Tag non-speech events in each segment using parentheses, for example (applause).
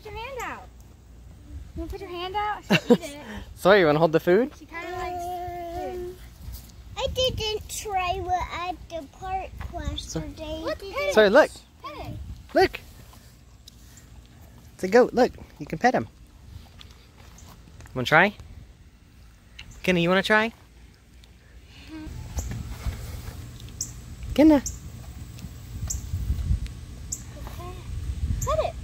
put your hand out. You want to put your hand out? (laughs) She'll eat it. So you want to hold the food? She kind of likes food. I didn't try what at the park yesterday. Look, did pet I? it. Sorry, look. Pet. Look. It's a goat. Look. You can pet him. Want to try? Mm-hmm. Kenna, you want to try? Kenna. Pet it.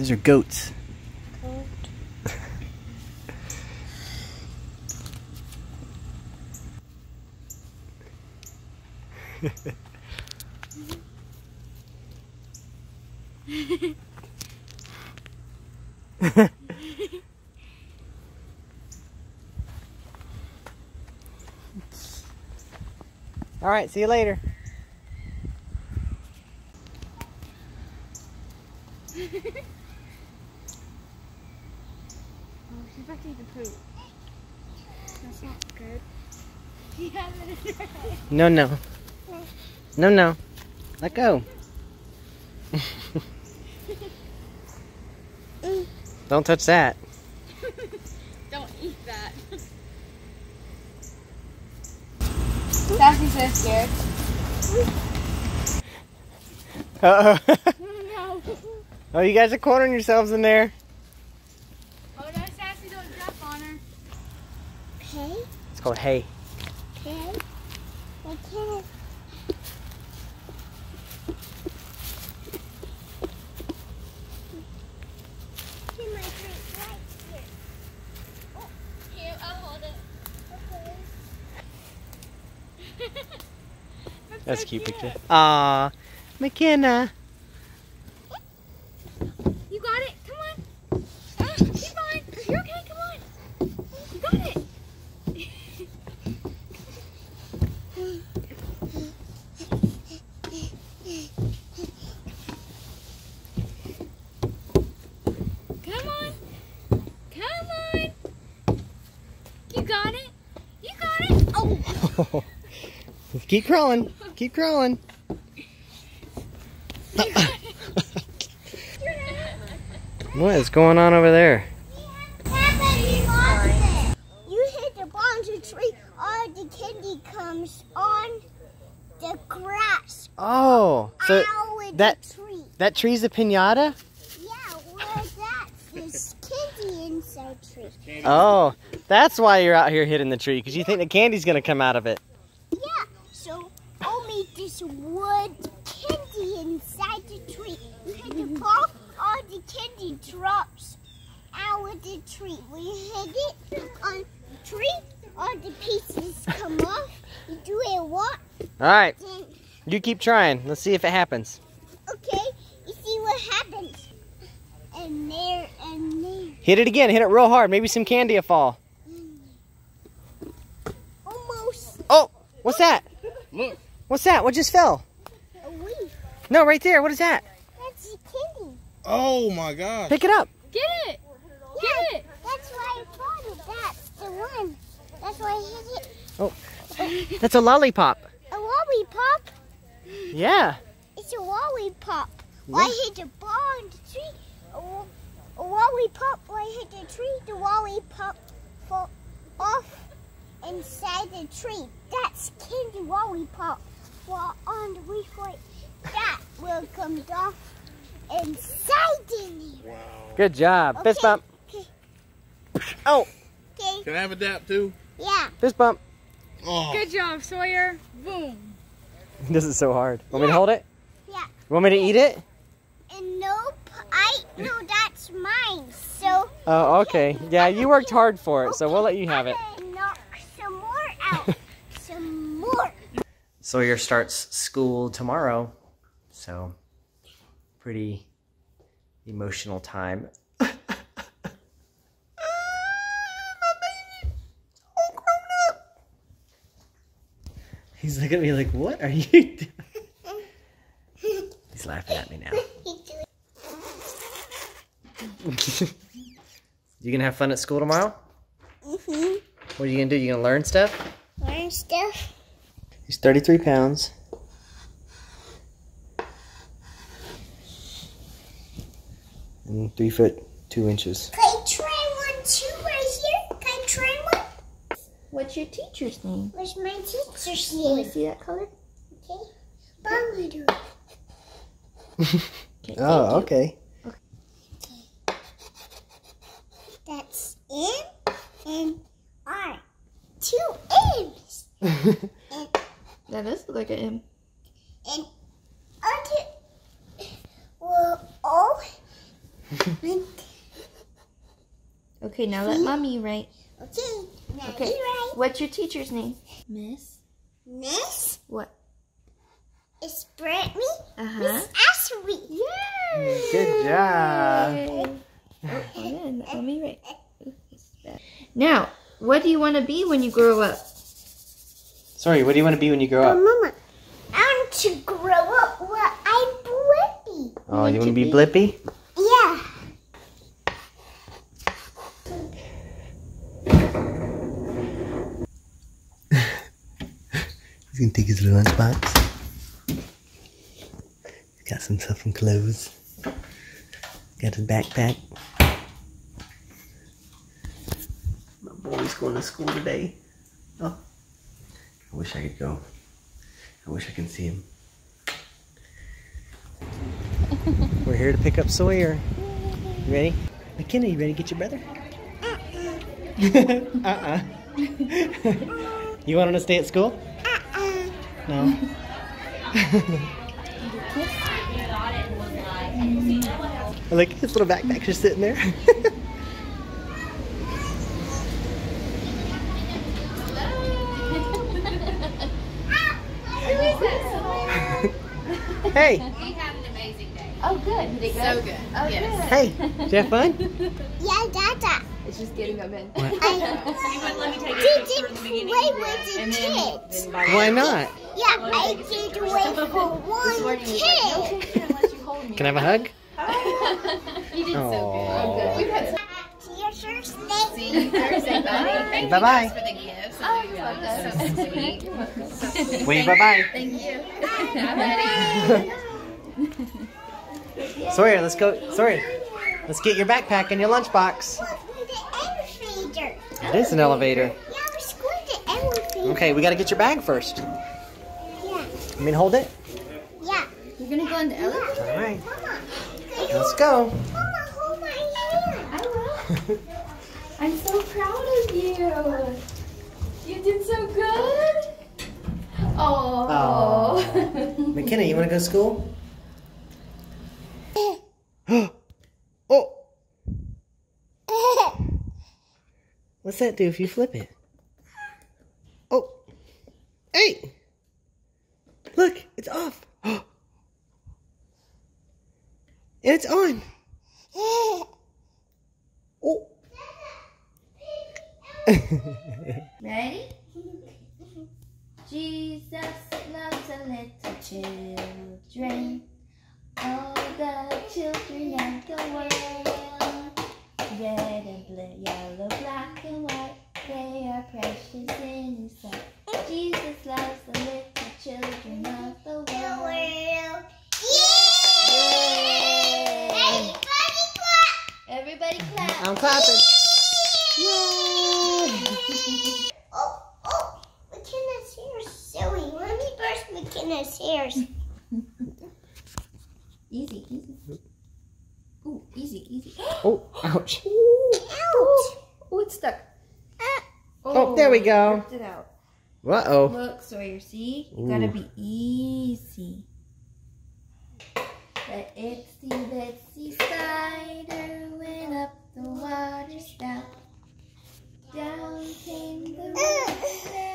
Those are goats. All right, see you later. To the poop. That's not good. She has it in her head. No, no. No, no. Let go. (laughs) Don't touch that. (laughs) Don't eat that. Sassy's so scared. Uh (laughs) oh. no. oh, you guys are cornering yourselves in there. Oh no, Sassy, don't drop on her. Okay, It's called hay. okay. I can't. See my drink right here. Here, I'll hold it. Okay. That's a cute picture. Aw, Makena. You got it. Come on. Ah, keep on. You're okay. Come on. You got it. Come on. Come on. You got it. You got it. Oh. (laughs) Keep crawling. Keep crawling. (laughs) what is going on over there? You hit the boundary tree, all the candy comes on the grass. Oh, so that- the tree. that tree's a pinata? Yeah, where that's this candy inside tree. Oh, that's why you're out here hitting the tree because you think the candy's gonna come out of it. Yeah, so I'll make this wood candy inside the tree. You hit the ball, all the candy drops out of the tree. We hit it on the tree, all the pieces come (laughs) off. You do it what? All right, Then, you keep trying. Let's see if it happens. okay, you see what happens. And there, and there. Hit it again. Hit it real hard. Maybe some candy will fall. Almost Oh, what's that? Look. What's that? What just fell? a leaf. No, right there. What is that? That's the candy. Oh my gosh. Pick it up. Get it. Yeah, Get it. That's why I thought it. That's the one. That's why I hit it. Oh. That's a lollipop. A lollipop. Yeah. It's a lollipop. Why hit the ball on the tree? A, a lollipop. Why hit the tree? The lollipop fall off inside the tree. That's candy lollipop. Well, on the leaf like that will come off inside in here. Good job. Fist bump. Okay. Oh, Okay. Can I have a dap too? Yeah. fist bump. Oh. Good job, Sawyer. Boom. (laughs) This is so hard. Want me to hold it? Yeah. Want me to eat it? And nope. I no, that's mine. So. Oh, okay. Yeah, you worked hard for it, so we'll let you have it. I'm gonna knock some more out. some more. Sawyer starts school tomorrow, so pretty emotional time. (laughs) He's looking at me like, "What are you (laughs) doing?" He's laughing at me now. (laughs) you gonna have fun at school tomorrow? hmm What are you gonna do? You gonna learn stuff? Learn stuff. He's 33 pounds. And three foot two inches. Can I try one too right here? Can I try one? What's your teacher's name? Where's my teacher's name? Can I see that color? Okay. Bumblebee. (laughs) Okay, Oh, okay. That's M and R. Two M's. (laughs) That does look like an M. And other. Well, O. and, Okay, now let mommy write. okay. Now Okay. you right. What's your teacher's name? Miss. Miss What? is Brittany. Uh huh. Miss Ashley. Yay! Good job. Yay. Oh, yeah, and let me write. Ooh, it's bad. Now, what do you want to be when you grow up? Sorry, what do you want to be when you grow Oh, up? Mama, I want to grow up where I'm Brittany. Oh, you want to be be- Blippi? Yeah. (laughs) He's gonna take his lunchbox. He's got some stuff from clothes. Got his backpack. My boy's going to school today. Oh, I wish I could go. I wish I could see him. We're here to pick up Sawyer. You ready? Makena, you ready to get your brother? (laughs) uh-uh. you want him to stay at school? Uh-uh. No. (laughs) Look, his little backpack's just sitting there. (laughs) hey, (laughs) We had an amazing day. Oh, good. Did it So go? good. Oh, yes. hey, did you have fun? (laughs) Yeah, Dada. It's just getting up in. (laughs) I You wouldn't let me take a picture didn't in the play beginning. with the And then, kids. then by Why not? Yeah, I did wait for one kid. unless you hold me. Can I have a hug? you did so Aw. good. You had See you Thursday. See you Thursday, buddy. Thank Bye-bye. You guys for the gifts. Oh, you're welcome. So sweet. Wave bye Thank you. I'm ready. bye. Sawyer, let's go. Sawyer, let's get your backpack and your lunchbox. Look, the elevator. It is an elevator. Yeah, let's the elevator. Okay, we got to get your bag first. Yeah. I mean, hold it. Yeah. You're gonna go in the elevator? All right, Mama, can let's go. Mama, hold my hand. I will. (laughs) I'm so proud of you. You did so good. Oh. (laughs) Makena, you want to go to school? (gasps) oh, (gasps) what's that do if you flip it? Oh, hey, look, it's off. (gasps) and it's on. Oh. (laughs) Ready? Jesus loves a little children. All the children of the world. Red and blue, yellow, black and white. They are precious in His sight. Jesus loves the little children of the world. World. Yay! Everybody clap. Everybody clap. I'm clapping. Oh, oh, Makena's hair's silly. Let me brush Makena's hairs. Easy, easy. Ooh, easy, easy. (gasps) Oh, ouch. (gasps) Ouch. Oh, it's stuck. Oh, there we go. Ripped it out. Uh oh. Look, Sawyer, see? You gotta be easy. The itsy bitsy spider went up the water spout. Down came the